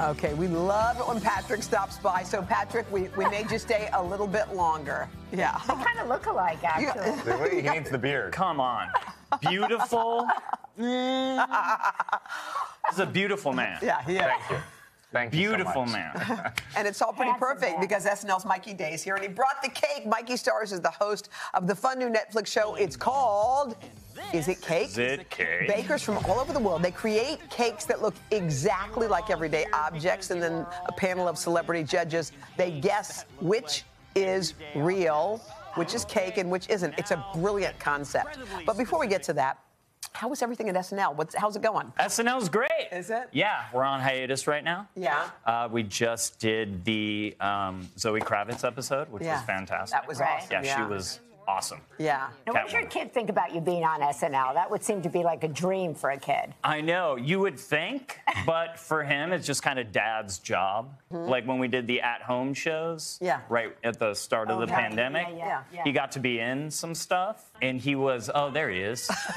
Okay, we love it when Patrick stops by. So, Patrick, we, we made you stay a little bit longer. Yeah. They kind of look alike, actually. he needs the beard. Come on. Beautiful. Mm. This is a beautiful man. Yeah, he is. Thank you. Thank you so Beautiful much. man. And it's all pretty Handsome perfect man. because SNL's Mikey Day's here and he brought the cake. Mikey Stars is the host of the fun new Netflix show. It's called Is It Cake? Is it cake? Bakers from all over the world, they create cakes that look exactly like everyday objects, and then a panel of celebrity judges, they guess which is real, which is cake, and which isn't. It's a brilliant concept. But before we get to that, how was everything at SNL? What's, how's it going? SNL's great. Is it? Yeah, we're on hiatus right now. Yeah. Uh, we just did the um, Zoe Kravitz episode, which Yeah. was fantastic. That was Right. awesome. Yeah, she was awesome. Yeah. Now, what does your kid think about you being on SNL? That would seem to be like a dream for a kid. I know, you would think, but for him, it's just kind of dad's job. Like when we did the at home shows, Mm-hmm. Yeah. right at the start of the Okay. pandemic, Yeah, yeah, yeah. he got to be in some stuff, and he was, oh, there he is.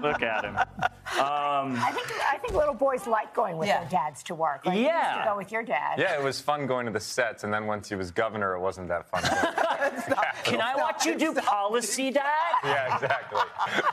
Look at him. Um, I think I think little boys like going with Yeah. their dads to work. Like, you used Yeah. to go with your dad. Yeah, it was fun going to the sets, and then once he was governor, it wasn't that fun. Can I watch you do policy, Dad? yeah, exactly.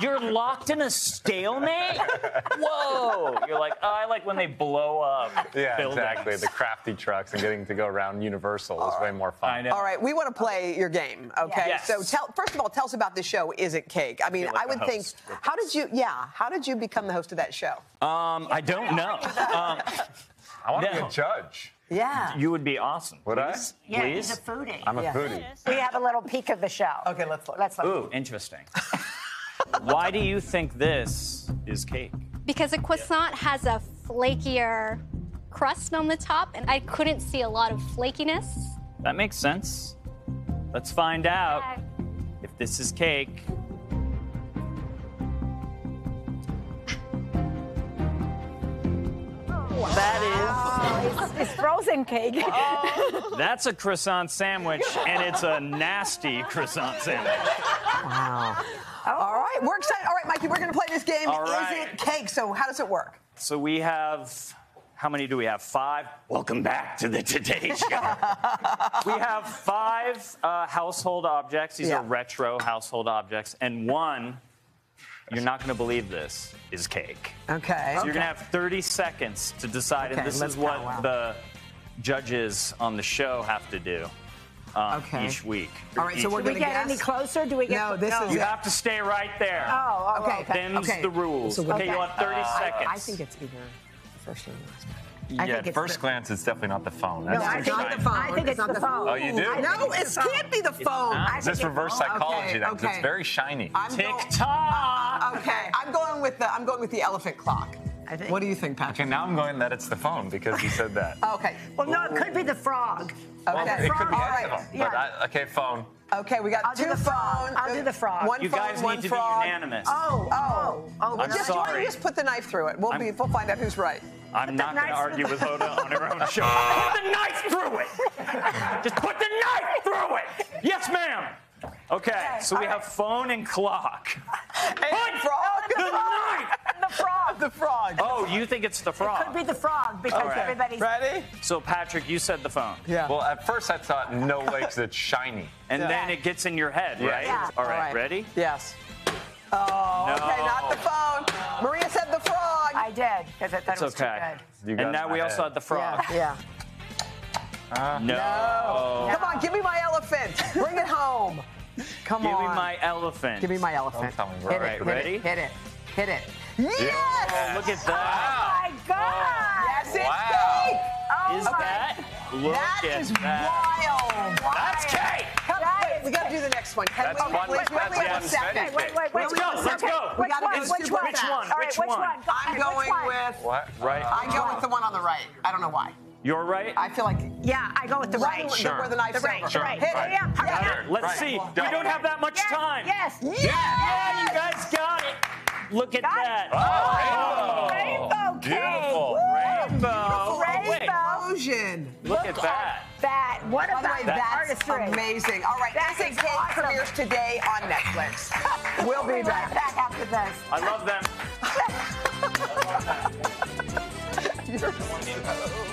You're locked in a stalemate? Whoa. You're like, oh, I like when they blow up. Yeah, buildings. exactly. The crafty trucks and getting to go around Universal was way more fun. I know. All right, we want to play your game, okay? Yes. So tell first of all, tell us about the show. Is it cake? I mean, feel like I would think. How did you? Yeah, how did you become the host of that show? Um, I don't know. Um, I want to be a judge. Yeah. you would be awesome. Would I? Please? Yeah, Please? he's a foodie. I'm a Yeah. foodie. we have a little peek of the show. Okay, let's look. Let's look. Ooh, interesting. Why do you think this is cake? because a croissant has a flakier crust on the top, and I couldn't see a lot of flakiness. That makes sense. Let's find out if this is cake. Frozen cake. is, that's a croissant sandwich, and it's a nasty croissant sandwich. Wow. All right, we're excited. All right, Mikey, we're going to play this game. All Is it cake? So how does it work? So we have, how many do we have? Five? Welcome back to the Today Show. we have five uh, household objects. These Yeah. are retro household objects. And one, you're not going to believe this, is cake. Okay. So you're going to have 30 seconds to decide. Okay, and this is what go. The judges on the show have to do um, Okay. each week. All right, so we're Do we going to get guess. any closer? Do we get? No, this is You it. have to stay right there. Oh, oh, Okay. okay. Them's okay. the rules. So okay, you'll have 30 I- seconds. I think it's either the first or the last. I yeah, at first the- glance, it's definitely not the phone. No, That's I too think, shiny. the phone. I think It's it's not the the phone. phone. Oh, you do? I No, it can't be the phone. I Is this reverse psychology okay, okay. It's very shiny. I'm go- TikTok. Okay, I'm going with the I'm going with the elephant clock. I think- What do you think, Patrick? Okay, now I'm going that it's the phone because he said that. Okay. Well, no, it could be the frog. Okay. It could be All any right. But Yeah. I, okay, phone. Okay, we got I'll do two the frog. phones. I'll do the frog. One You phone, guys one need to frog. be unanimous. Oh, oh, oh. I'm just, sorry. Why don't you just put the knife through it? We'll, be, we'll find out who's right. I'm not going to argue with Hoda on her own show. Put the knife through it. Just put the knife through it. Yes, ma'am. Okay, so we have phone and clock. Hey, frog. The frog. Oh, you think it's the frog? It Could be the frog because Okay. everybody's. Ready? So Patrick, you said the phone, Yeah. Well, at first I thought no way because it's shiny. and Yeah. then it gets in your head, right? Yeah. All right, ready? Yes. Oh, No. okay, not the phone. Maria said the frog. I did because I thought It's it was okay. too You got And now my we also had the frog. Yeah. No. Come on, give me my elephant. Bring it home. Come Give on. Give me my elephant. Give me my elephant. Don't tell me Hit we're it, right. hit ready? it, hit it, hit it. Yes! Oh, look at good. that. Oh my God. Yes, it's Wow. cake. Oh Is my- that? Look That at is that. wild. That's cake. Come, That wait, we got to do the next one. Can That's we, one- please? that's we only have one a second. Betty Wait, wait, wait. Let's go, let's go. We Which gotta one? do Which super one? Which one? All right, Which which one? one? I'm going with. What? Right. I go with the one on the right. I don't know why. You're right. I feel like Yeah, I go with the right. One Sure. where the knife's The right, over. the right. Hit it. Right. Yeah, hurry Yeah. Let's Right. see. Go. We don't have that much Yes, time. Yes. Yeah, you guys got it. Look at Got that. Oh, oh. Rainbow cake. Beautiful. Rainbow. Oh. Rainbow. Explosion. Look at that. That. What By the about way, that that's artistry? amazing. All right, That Is It is Cake awesome. premieres today on Netflix. We'll be We'll right back. back after this. I love them. after.